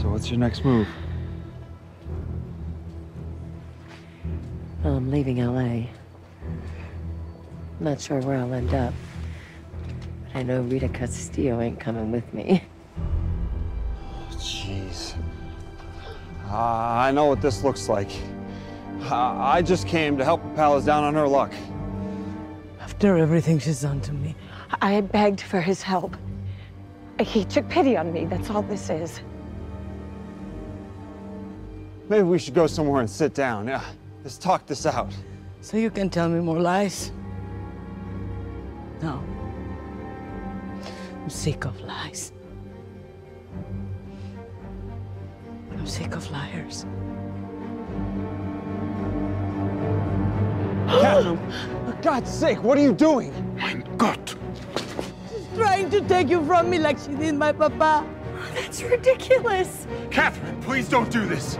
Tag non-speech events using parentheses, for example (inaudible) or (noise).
So what's your next move? Well, I'm leaving LA. Not sure where I'll end up. But I know Rita Castillo ain't coming with me. Jeez. Uh, I know what this looks like. Uh, I just came to help Palace down on her luck. After everything she's done to me. I begged for his help. He took pity on me, that's all this is. Maybe we should go somewhere and sit down. Yeah, let's talk this out. So you can tell me more lies? No. I'm sick of lies. I'm sick of liars. (gasps) Catherine, for God's sake, what are you doing? Mein Gott! She's trying to take you from me like she did my papa. Oh, that's ridiculous. Catherine, please don't do this.